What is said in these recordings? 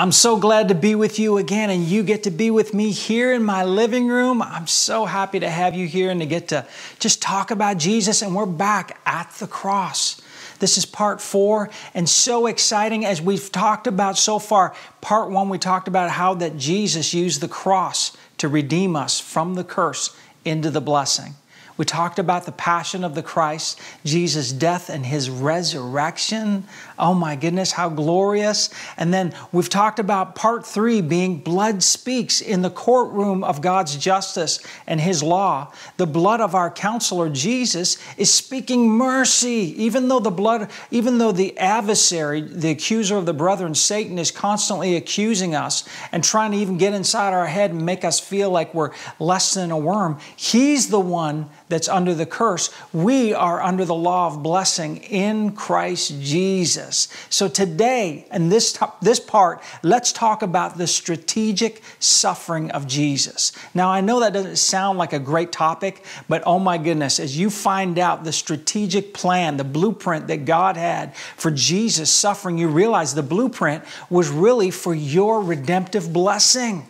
I'm so glad to be with you again, and you get to be with me here in my living room. I'm so happy to have you here and to get to just talk about Jesus, and we're back at the cross. This is part four, and so exciting as we've talked about so far. Part one, we talked about how that Jesus used the cross to redeem us from the curse into the blessing. We talked about the passion of the Christ, Jesus' death and his resurrection. Oh my goodness, how glorious. And then we've talked about part three being blood speaks in the courtroom of God's justice and his law. The blood of our counselor, Jesus, is speaking mercy, even though the blood, even though the adversary, the accuser of the brethren, Satan, is constantly accusing us and trying to even get inside our head and make us feel like we're less than a worm. He's the one that's under the curse. We are under the law of blessing in Christ Jesus. So today, in this, this part, let's talk about the strategic suffering of Jesus. Now, I know that doesn't sound like a great topic, but oh my goodness, as you find out the strategic plan, the blueprint that God had for Jesus suffering, you realize the blueprint was really for your redemptive blessing.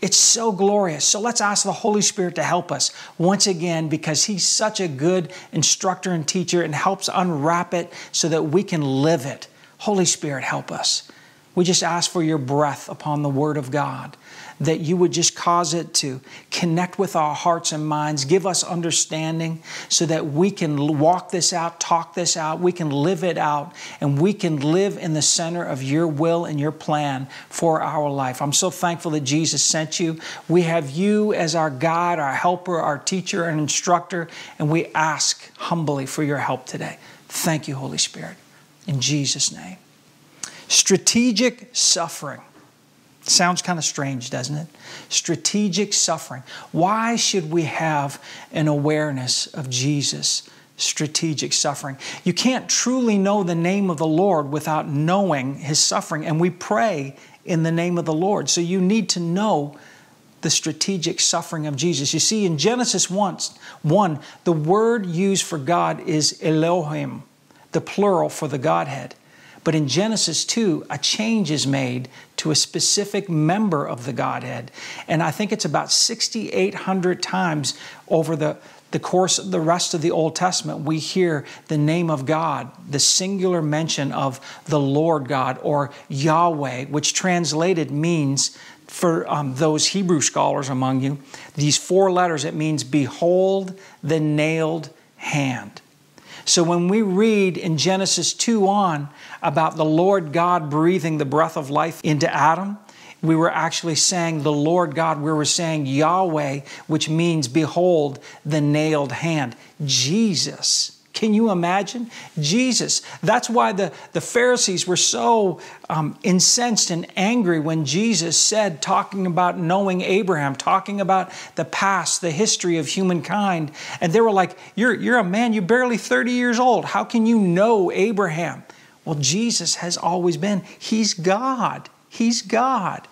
It's so glorious. So let's ask the Holy Spirit to help us once again because He's such a good instructor and teacher and helps unwrap it so that we can live it. Holy Spirit, help us. We just ask for your breath upon the Word of God that you would just cause it to connect with our hearts and minds, give us understanding so that we can walk this out, talk this out, we can live it out, and we can live in the center of your will and your plan for our life. I'm so thankful that Jesus sent you. We have you as our guide, our helper, our teacher, and instructor, and we ask humbly for your help today. Thank you, Holy Spirit. In Jesus' name. Strategic suffering. Sounds kind of strange, doesn't it? Strategic suffering. Why should we have an awareness of Jesus' strategic suffering? You can't truly know the name of the Lord without knowing his suffering, and we pray in the name of the Lord. So you need to know the strategic suffering of Jesus. You see, in Genesis 1, 1 the word used for God is Elohim, the plural for the Godhead. But in Genesis 2, a change is made to a specific member of the Godhead. And I think it's about 6,800 times over the, the course of the rest of the Old Testament, we hear the name of God, the singular mention of the Lord God or Yahweh, which translated means for um, those Hebrew scholars among you, these four letters, it means behold the nailed hand. So when we read in Genesis 2 on about the Lord God breathing the breath of life into Adam, we were actually saying the Lord God, we were saying Yahweh, which means behold the nailed hand. Jesus can you imagine? Jesus. That's why the, the Pharisees were so um, incensed and angry when Jesus said, talking about knowing Abraham, talking about the past, the history of humankind. And they were like, You're, you're a man, you're barely 30 years old. How can you know Abraham? Well, Jesus has always been. He's God. He's God.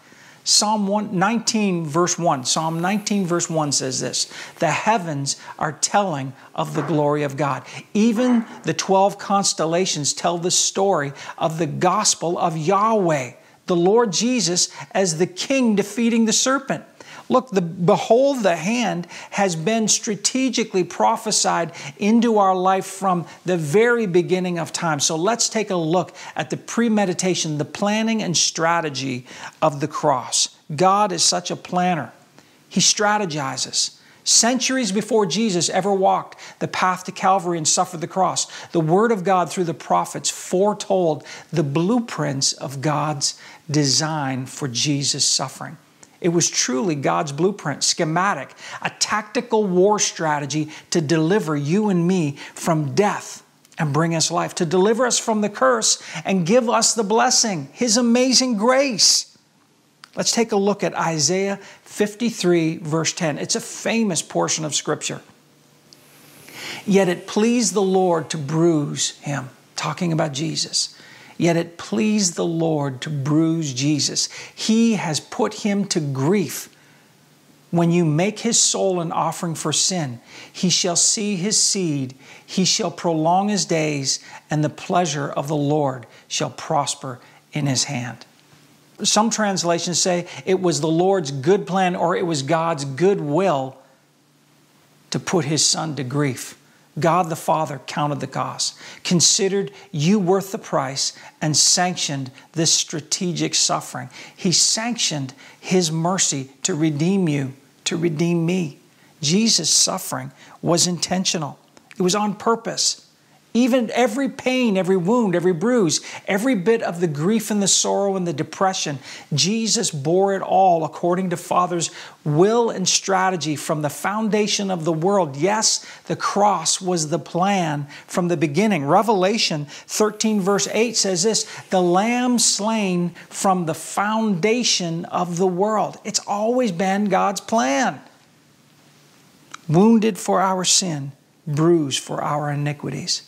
Psalm 19, verse 1. Psalm 19, verse 1 says this The heavens are telling of the glory of God. Even the 12 constellations tell the story of the gospel of Yahweh, the Lord Jesus, as the king defeating the serpent. Look, the behold, the hand has been strategically prophesied into our life from the very beginning of time. So let's take a look at the premeditation, the planning and strategy of the cross. God is such a planner, He strategizes. Centuries before Jesus ever walked the path to Calvary and suffered the cross, the Word of God through the prophets foretold the blueprints of God's design for Jesus' suffering. It was truly God's blueprint, schematic, a tactical war strategy to deliver you and me from death and bring us life, to deliver us from the curse and give us the blessing, His amazing grace. Let's take a look at Isaiah 53, verse 10. It's a famous portion of Scripture. Yet it pleased the Lord to bruise him, talking about Jesus. Yet it pleased the Lord to bruise Jesus. He has put him to grief. When you make his soul an offering for sin, he shall see his seed, he shall prolong his days, and the pleasure of the Lord shall prosper in his hand. some translations say it was the Lord's good plan or it was God's good will to put his son to grief. God the Father counted the cost, considered you worth the price, and sanctioned this strategic suffering. He sanctioned His mercy to redeem you, to redeem me. Jesus' suffering was intentional, it was on purpose. Even every pain, every wound, every bruise, every bit of the grief and the sorrow and the depression, Jesus bore it all according to Father's will and strategy from the foundation of the world. Yes, the cross was the plan from the beginning. Revelation 13, verse 8 says this The Lamb slain from the foundation of the world. It's always been God's plan. Wounded for our sin, bruised for our iniquities.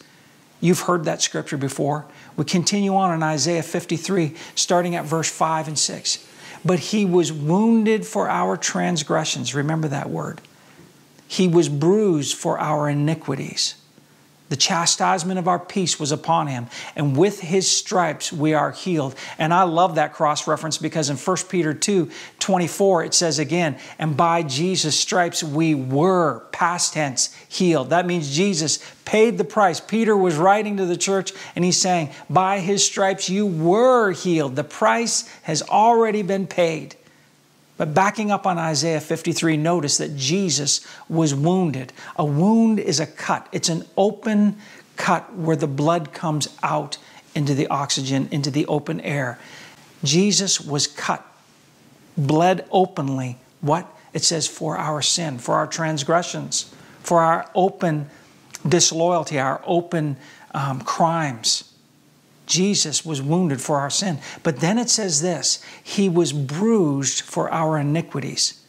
You've heard that scripture before. We continue on in Isaiah 53, starting at verse 5 and 6. But he was wounded for our transgressions. Remember that word. He was bruised for our iniquities. The chastisement of our peace was upon him, and with his stripes we are healed. And I love that cross reference because in 1 Peter 2 24, it says again, and by Jesus' stripes we were, past tense, healed. That means Jesus paid the price. Peter was writing to the church and he's saying, by his stripes you were healed. The price has already been paid. But backing up on Isaiah 53, notice that Jesus was wounded. A wound is a cut, it's an open cut where the blood comes out into the oxygen, into the open air. Jesus was cut, bled openly. What? It says, for our sin, for our transgressions, for our open disloyalty, our open um, crimes. Jesus was wounded for our sin. But then it says this He was bruised for our iniquities.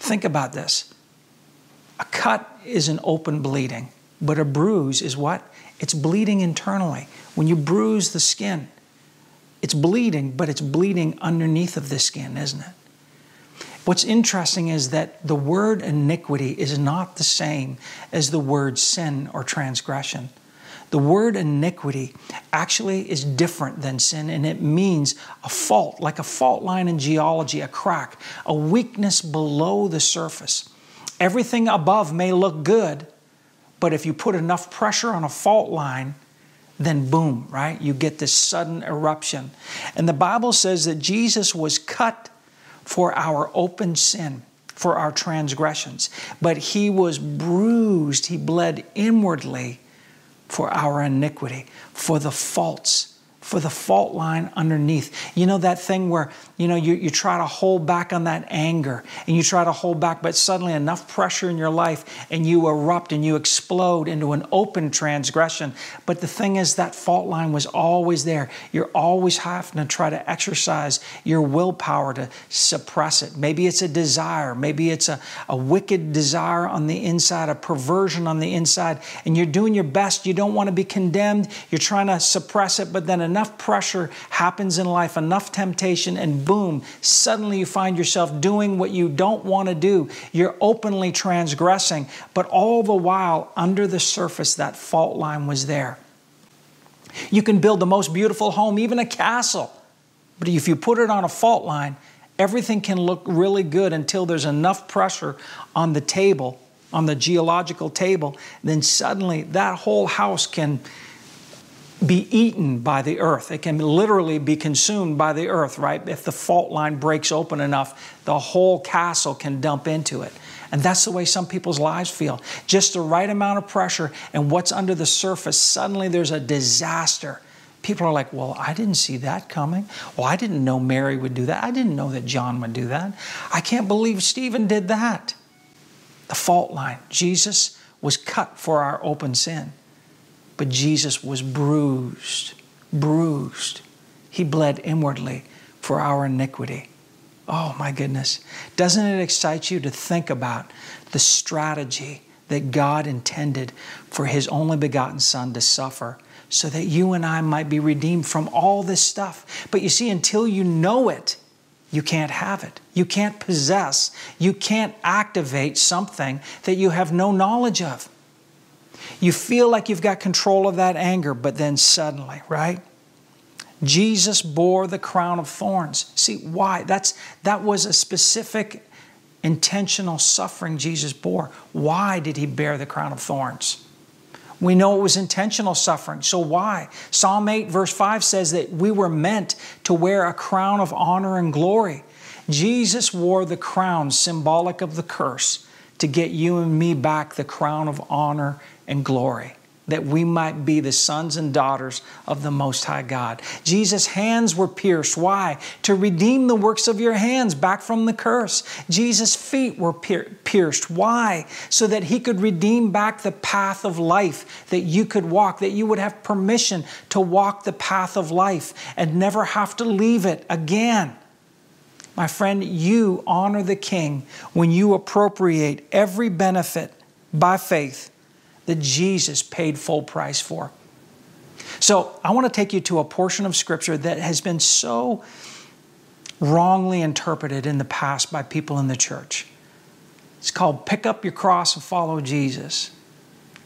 Think about this. A cut is an open bleeding, but a bruise is what? It's bleeding internally. When you bruise the skin, it's bleeding, but it's bleeding underneath of the skin, isn't it? What's interesting is that the word iniquity is not the same as the word sin or transgression. The word iniquity actually is different than sin, and it means a fault, like a fault line in geology, a crack, a weakness below the surface. Everything above may look good, but if you put enough pressure on a fault line, then boom, right? You get this sudden eruption. And the Bible says that Jesus was cut for our open sin, for our transgressions, but he was bruised, he bled inwardly for our iniquity, for the faults for the fault line underneath. You know that thing where, you know, you, you try to hold back on that anger and you try to hold back, but suddenly enough pressure in your life and you erupt and you explode into an open transgression. But the thing is, that fault line was always there. You're always having to try to exercise your willpower to suppress it. Maybe it's a desire, maybe it's a, a wicked desire on the inside, a perversion on the inside, and you're doing your best. You don't want to be condemned. You're trying to suppress it, but then enough pressure happens in life, enough temptation, and boom, suddenly you find yourself doing what you don't want to do. You're openly transgressing, but all the while, under the surface, that fault line was there. You can build the most beautiful home, even a castle, but if you put it on a fault line, everything can look really good until there's enough pressure on the table, on the geological table, then suddenly that whole house can be eaten by the earth. It can literally be consumed by the earth, right? If the fault line breaks open enough, the whole castle can dump into it. And that's the way some people's lives feel. Just the right amount of pressure, and what's under the surface, suddenly there's a disaster. People are like, Well, I didn't see that coming. Well, I didn't know Mary would do that. I didn't know that John would do that. I can't believe Stephen did that. The fault line. Jesus was cut for our open sin. But Jesus was bruised, bruised. He bled inwardly for our iniquity. Oh my goodness. Doesn't it excite you to think about the strategy that God intended for His only begotten Son to suffer so that you and I might be redeemed from all this stuff? But you see, until you know it, you can't have it. You can't possess, you can't activate something that you have no knowledge of. You feel like you've got control of that anger, but then suddenly, right? Jesus bore the crown of thorns. See why? That's that was a specific intentional suffering Jesus bore. Why did he bear the crown of thorns? We know it was intentional suffering. So why? Psalm 8, verse 5 says that we were meant to wear a crown of honor and glory. Jesus wore the crown symbolic of the curse to get you and me back the crown of honor and glory that we might be the sons and daughters of the Most High God. Jesus' hands were pierced. Why? To redeem the works of your hands back from the curse. Jesus' feet were pierced. Why? So that He could redeem back the path of life that you could walk, that you would have permission to walk the path of life and never have to leave it again. My friend, you honor the King when you appropriate every benefit by faith that Jesus paid full price for. So, I want to take you to a portion of Scripture that has been so wrongly interpreted in the past by people in the church. It's called Pick Up Your Cross and Follow Jesus.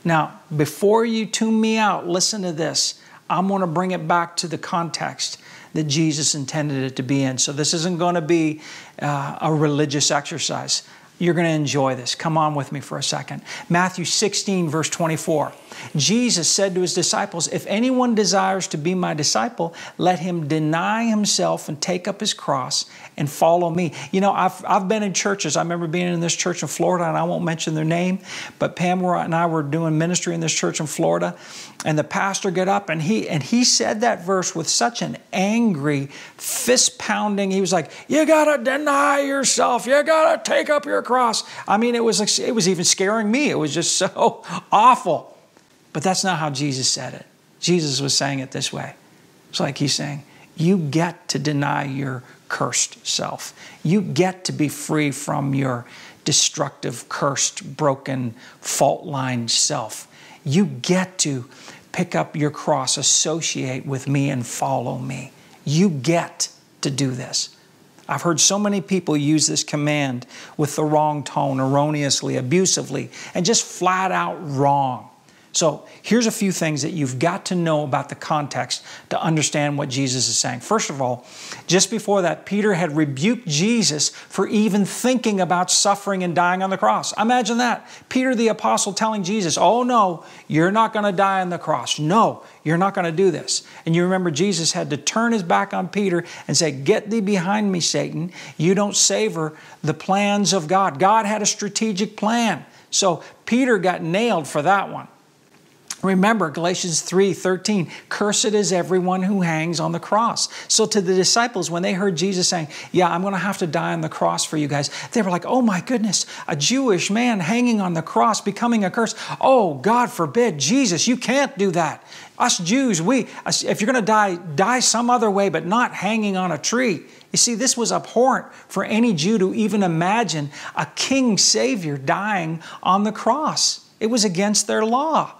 Now, before you tune me out, listen to this. I'm going to bring it back to the context that Jesus intended it to be in. So, this isn't going to be uh, a religious exercise. You're going to enjoy this. Come on with me for a second. Matthew 16, verse 24. Jesus said to his disciples, If anyone desires to be my disciple, let him deny himself and take up his cross and follow me. You know, I've, I've been in churches. I remember being in this church in Florida, and I won't mention their name, but Pamela and I were doing ministry in this church in Florida, and the pastor got up and he and he said that verse with such an angry, fist pounding. He was like, "You gotta deny yourself. You gotta take up your cross." I mean, it was it was even scaring me. It was just so awful. But that's not how Jesus said it. Jesus was saying it this way. It's like he's saying, You get to deny your cursed self. You get to be free from your destructive, cursed, broken, fault lined self. You get to pick up your cross, associate with me, and follow me. You get to do this. I've heard so many people use this command with the wrong tone, erroneously, abusively, and just flat out wrong. So here's a few things that you've got to know about the context to understand what Jesus is saying. First of all, just before that, Peter had rebuked Jesus for even thinking about suffering and dying on the cross. Imagine that. Peter the apostle telling Jesus, Oh no, you're not going to die on the cross. No, you're not going to do this. And you remember Jesus had to turn his back on Peter and say, Get thee behind me, Satan. You don't savor the plans of God. God had a strategic plan. So Peter got nailed for that one. Remember Galatians 3:13, cursed is everyone who hangs on the cross. So to the disciples when they heard Jesus saying, "Yeah, I'm going to have to die on the cross for you guys." They were like, "Oh my goodness, a Jewish man hanging on the cross becoming a curse. Oh, God forbid, Jesus, you can't do that. Us Jews, we if you're going to die, die some other way but not hanging on a tree." You see, this was abhorrent for any Jew to even imagine a king savior dying on the cross. It was against their law.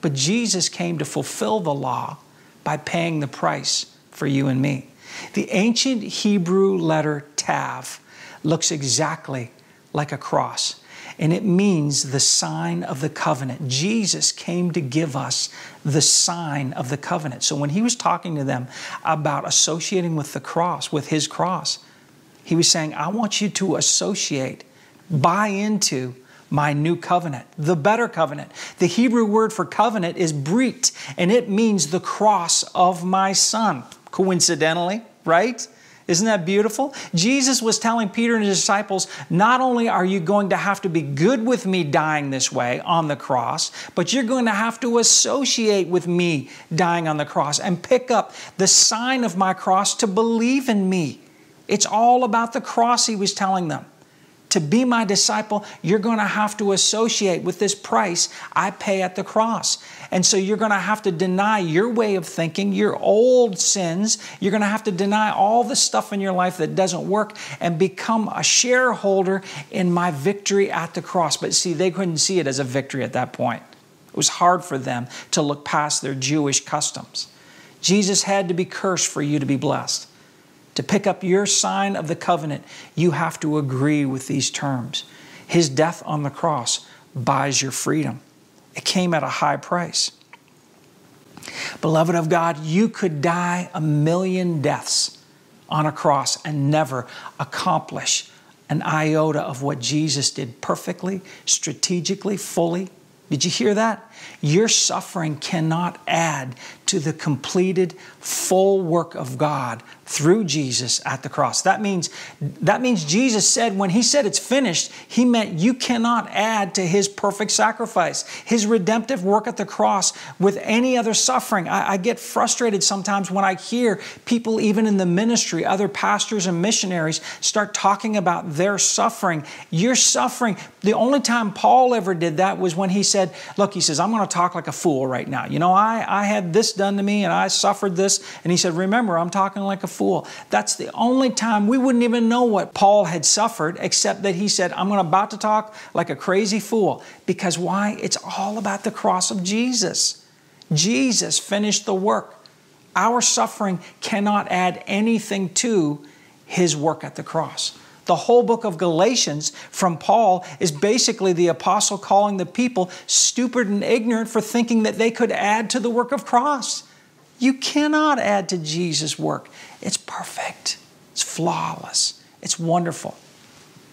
But Jesus came to fulfill the law by paying the price for you and me. The ancient Hebrew letter Tav looks exactly like a cross, and it means the sign of the covenant. Jesus came to give us the sign of the covenant. So when he was talking to them about associating with the cross, with his cross, he was saying, I want you to associate, buy into my new covenant, the better covenant. The Hebrew word for covenant is brit, and it means the cross of my son. Coincidentally, right? Isn't that beautiful? Jesus was telling Peter and his disciples, not only are you going to have to be good with me dying this way on the cross, but you're going to have to associate with me dying on the cross and pick up the sign of my cross to believe in me. It's all about the cross, he was telling them to be my disciple, you're going to have to associate with this price I pay at the cross. And so you're going to have to deny your way of thinking, your old sins. You're going to have to deny all the stuff in your life that doesn't work and become a shareholder in my victory at the cross. But see, they couldn't see it as a victory at that point. It was hard for them to look past their Jewish customs. Jesus had to be cursed for you to be blessed. To pick up your sign of the covenant, you have to agree with these terms. His death on the cross buys your freedom. It came at a high price. Beloved of God, you could die a million deaths on a cross and never accomplish an iota of what Jesus did perfectly, strategically, fully. Did you hear that? Your suffering cannot add to the completed full work of God through Jesus at the cross. That means that means Jesus said when he said it's finished, he meant you cannot add to his perfect sacrifice, his redemptive work at the cross with any other suffering. I, I get frustrated sometimes when I hear people even in the ministry, other pastors and missionaries start talking about their suffering. Your suffering, the only time Paul ever did that was when he said, look, he says, I'm going to talk like a fool right now. You know, I, I had this done to me and I suffered this. And he said, remember, I'm talking like a fool. That's the only time we wouldn't even know what Paul had suffered, except that he said, I'm about to talk like a crazy fool. Because why? It's all about the cross of Jesus. Jesus finished the work. Our suffering cannot add anything to his work at the cross. The whole book of Galatians from Paul is basically the apostle calling the people stupid and ignorant for thinking that they could add to the work of cross. You cannot add to Jesus' work. It's perfect, it's flawless, it's wonderful.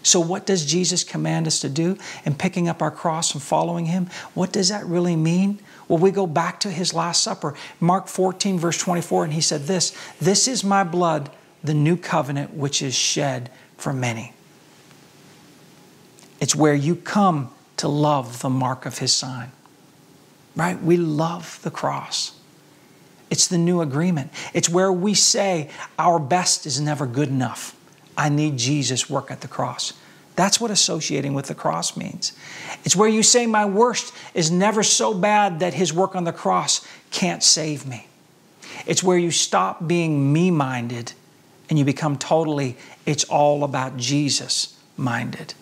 So, what does Jesus command us to do in picking up our cross and following Him? What does that really mean? Well, we go back to His Last Supper, Mark 14, verse 24, and He said this This is my blood, the new covenant, which is shed for many. It's where you come to love the mark of His sign, right? We love the cross. It's the new agreement. It's where we say our best is never good enough. I need Jesus' work at the cross. That's what associating with the cross means. It's where you say, My worst is never so bad that his work on the cross can't save me. It's where you stop being me minded and you become totally, it's all about Jesus minded.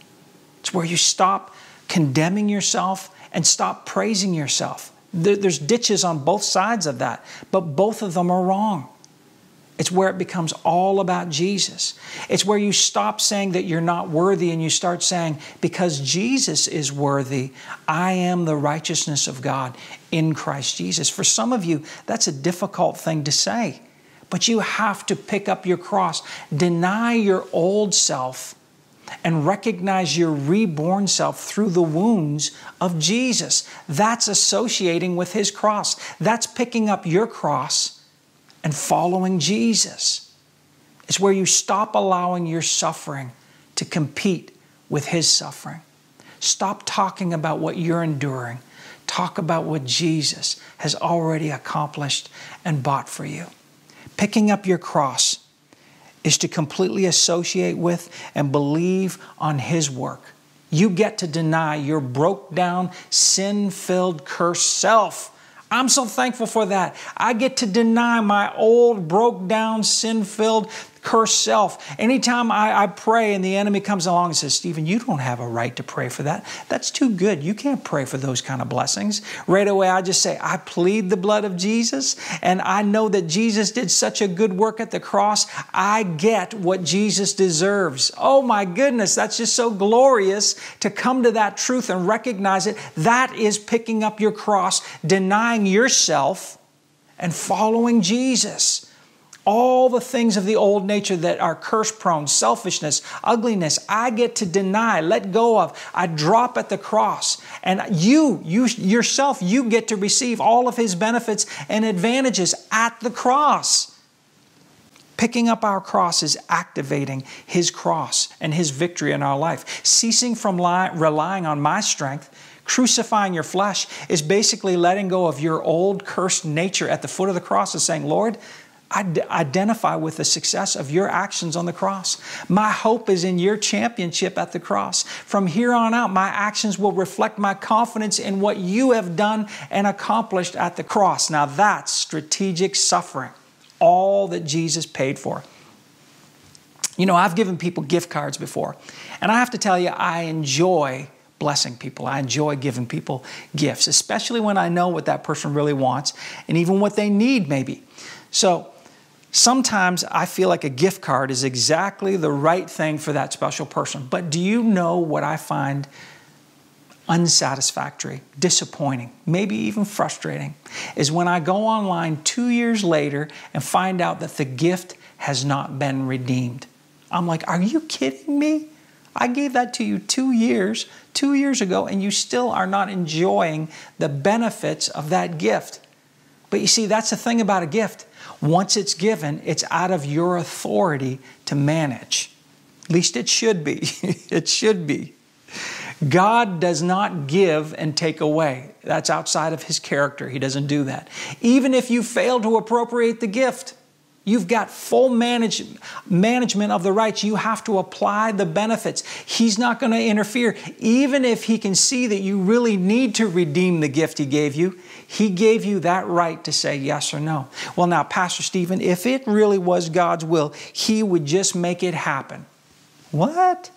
It's where you stop condemning yourself and stop praising yourself. There's ditches on both sides of that, but both of them are wrong. It's where it becomes all about Jesus. It's where you stop saying that you're not worthy and you start saying, because Jesus is worthy, I am the righteousness of God in Christ Jesus. For some of you, that's a difficult thing to say, but you have to pick up your cross, deny your old self, and recognize your reborn self through the wounds of Jesus. That's associating with His cross. That's picking up your cross and following Jesus. It's where you stop allowing your suffering to compete with His suffering. Stop talking about what you're enduring. Talk about what Jesus has already accomplished and bought for you. Picking up your cross is to completely associate with and believe on His work. You get to deny your broke down, sin filled, cursed self. I'm so thankful for that. I get to deny my old, broke down, sin filled, cursed self. Anytime I, I, pray and the enemy comes along and says, Stephen, you don't have a right to pray for that. That's too good. You can't pray for those kind of blessings. Right away, I just say, I plead the blood of Jesus, and I know that Jesus did such a good work at the cross. I get what Jesus deserves. Oh my goodness, that's just so glorious to come to that truth and recognize it. That is picking up your cross, denying yourself, and following Jesus all the things of the old nature that are curse prone, selfishness, ugliness, I get to deny, let go of. I drop at the cross. And you, you yourself, you get to receive all of his benefits and advantages at the cross. Picking up our cross is activating his cross and his victory in our life. Ceasing from li- relying on my strength, crucifying your flesh, is basically letting go of your old cursed nature at the foot of the cross and saying, Lord, identify with the success of your actions on the cross. My hope is in your championship at the cross. From here on out, my actions will reflect my confidence in what you have done and accomplished at the cross. Now, that's strategic suffering, all that Jesus paid for. You know, I've given people gift cards before, and I have to tell you, I enjoy blessing people. I enjoy giving people gifts, especially when I know what that person really wants and even what they need, maybe. So, Sometimes I feel like a gift card is exactly the right thing for that special person. But do you know what I find unsatisfactory, disappointing, maybe even frustrating is when I go online two years later and find out that the gift has not been redeemed. I'm like, are you kidding me? I gave that to you two years, two years ago, and you still are not enjoying the benefits of that gift. But you see, that's the thing about a gift. Once it's given, it's out of your authority to manage. At least it should be. it should be. God does not give and take away. That's outside of His character. He doesn't do that. Even if you fail to appropriate the gift, You've got full manage, management of the rights. You have to apply the benefits. He's not going to interfere. Even if he can see that you really need to redeem the gift he gave you, he gave you that right to say yes or no. Well, now, Pastor Stephen, if it really was God's will, he would just make it happen. What?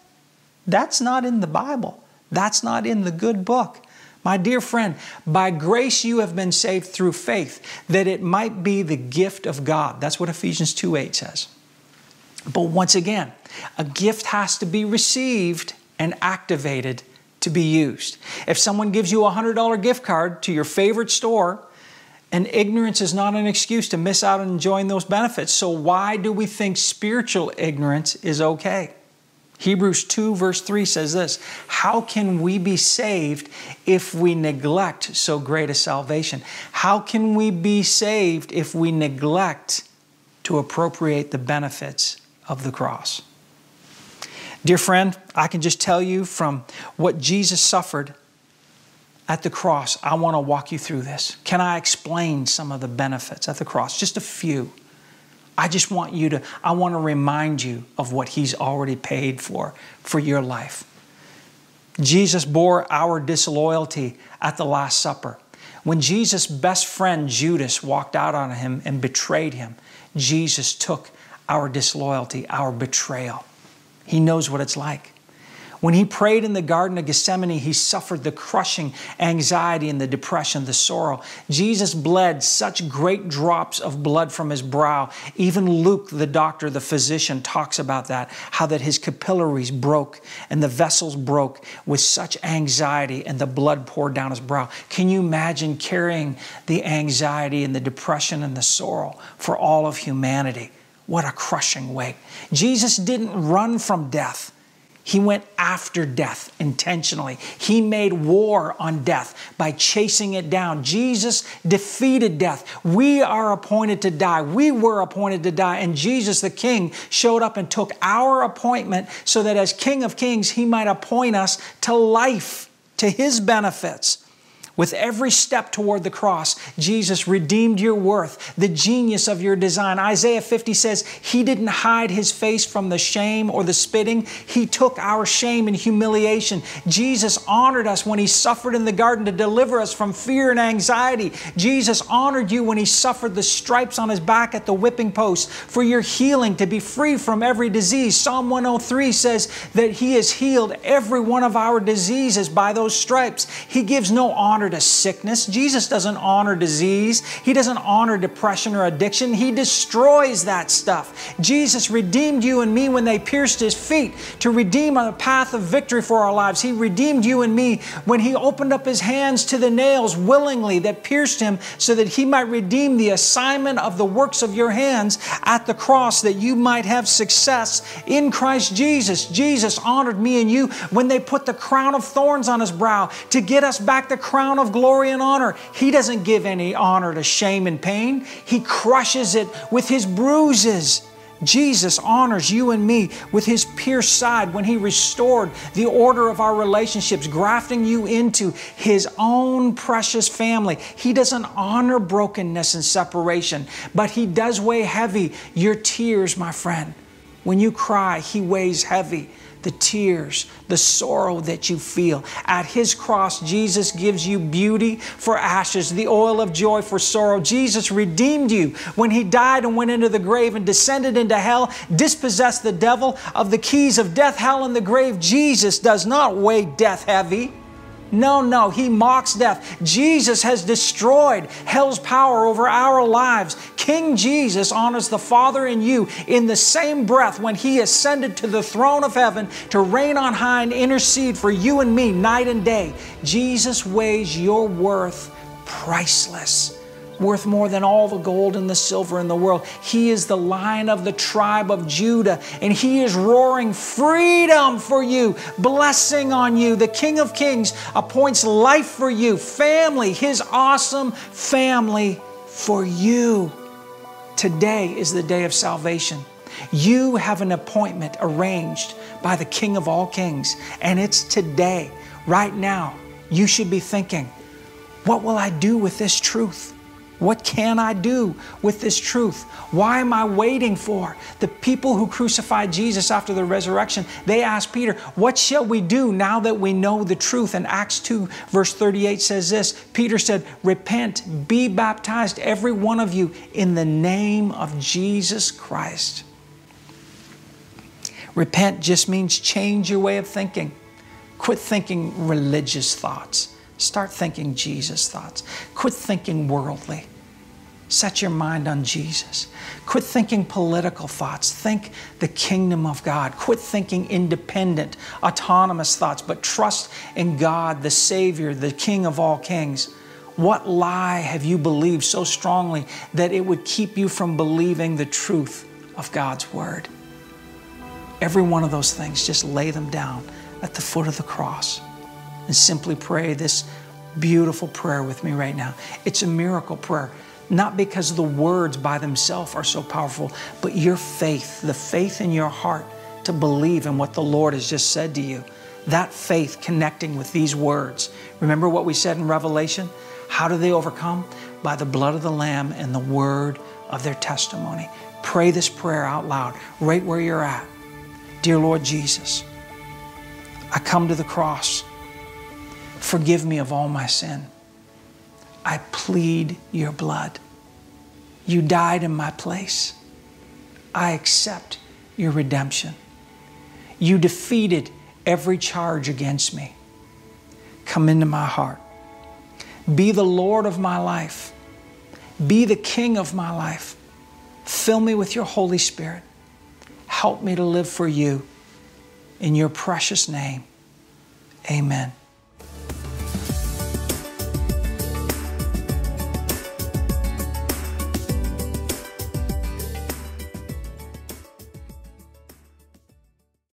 That's not in the Bible. That's not in the good book. My dear friend, by grace you have been saved through faith, that it might be the gift of God. That's what Ephesians 2 8 says. But once again, a gift has to be received and activated to be used. If someone gives you a $100 gift card to your favorite store, and ignorance is not an excuse to miss out on enjoying those benefits. So, why do we think spiritual ignorance is okay? Hebrews 2, verse 3 says this How can we be saved if we neglect so great a salvation? How can we be saved if we neglect to appropriate the benefits of the cross? Dear friend, I can just tell you from what Jesus suffered at the cross, I want to walk you through this. Can I explain some of the benefits at the cross? Just a few. I just want you to, I want to remind you of what He's already paid for, for your life. Jesus bore our disloyalty at the Last Supper. When Jesus' best friend Judas walked out on him and betrayed him, Jesus took our disloyalty, our betrayal. He knows what it's like. When he prayed in the Garden of Gethsemane, he suffered the crushing anxiety and the depression, the sorrow. Jesus bled such great drops of blood from his brow. Even Luke, the doctor, the physician, talks about that, how that his capillaries broke and the vessels broke with such anxiety and the blood poured down his brow. Can you imagine carrying the anxiety and the depression and the sorrow for all of humanity? What a crushing weight. Jesus didn't run from death. He went after death intentionally. He made war on death by chasing it down. Jesus defeated death. We are appointed to die. We were appointed to die. And Jesus, the King, showed up and took our appointment so that as King of Kings, He might appoint us to life, to His benefits. With every step toward the cross, Jesus redeemed your worth, the genius of your design. Isaiah 50 says, He didn't hide His face from the shame or the spitting. He took our shame and humiliation. Jesus honored us when He suffered in the garden to deliver us from fear and anxiety. Jesus honored you when He suffered the stripes on His back at the whipping post for your healing, to be free from every disease. Psalm 103 says that He has healed every one of our diseases by those stripes. He gives no honor honor to sickness. Jesus doesn't honor disease. He doesn't honor depression or addiction. He destroys that stuff. Jesus redeemed you and me when they pierced his feet to redeem a path of victory for our lives. He redeemed you and me when he opened up his hands to the nails willingly that pierced him so that he might redeem the assignment of the works of your hands at the cross that you might have success in Christ Jesus. Jesus honored me and you when they put the crown of thorns on his brow to get us back the crown crown of glory and honor. He doesn't give any honor to shame and pain, He crushes it with His bruises. Jesus honors you and me with His pierced side when He restored the order of our relationships, grafting you into His own precious family. He doesn't honor brokenness and separation, but He does weigh heavy your tears, my friend. When you cry, He weighs heavy the tears, the sorrow that you feel. At His cross, Jesus gives you beauty for ashes, the oil of joy for sorrow. Jesus redeemed you when He died and went into the grave and descended into hell, dispossessed the devil of the keys of death, hell, and the grave. Jesus does not weigh death heavy. No, no, he mocks death. Jesus has destroyed hell's power over our lives. King Jesus honors the Father and you in the same breath when he ascended to the throne of heaven to reign on high and intercede for you and me night and day. Jesus weighs your worth priceless worth more than all the gold and the silver in the world. He is the lion of the tribe of Judah, and he is roaring freedom for you, blessing on you. The King of Kings appoints life for you, family, his awesome family for you. Today is the day of salvation. You have an appointment arranged by the King of all kings, and it's today, right now. You should be thinking, what will I do with this truth? What can I do with this truth? Why am I waiting for? The people who crucified Jesus after the resurrection, they asked Peter, What shall we do now that we know the truth? And Acts 2, verse 38 says this Peter said, Repent, be baptized, every one of you, in the name of Jesus Christ. Repent just means change your way of thinking. Quit thinking religious thoughts. Start thinking Jesus thoughts. Quit thinking worldly. Set your mind on Jesus. Quit thinking political thoughts. Think the kingdom of God. Quit thinking independent, autonomous thoughts, but trust in God, the Savior, the King of all kings. What lie have you believed so strongly that it would keep you from believing the truth of God's Word? Every one of those things, just lay them down at the foot of the cross and simply pray this beautiful prayer with me right now. It's a miracle prayer, not because the words by themselves are so powerful, but your faith, the faith in your heart to believe in what the Lord has just said to you. That faith connecting with these words. Remember what we said in Revelation? How do they overcome? By the blood of the Lamb and the word of their testimony. Pray this prayer out loud, right where you're at. Dear Lord Jesus, I come to the cross. Forgive me of all my sin. I plead your blood. You died in my place. I accept your redemption. You defeated every charge against me. Come into my heart. Be the Lord of my life. Be the King of my life. Fill me with your Holy Spirit. Help me to live for you. In your precious name, amen.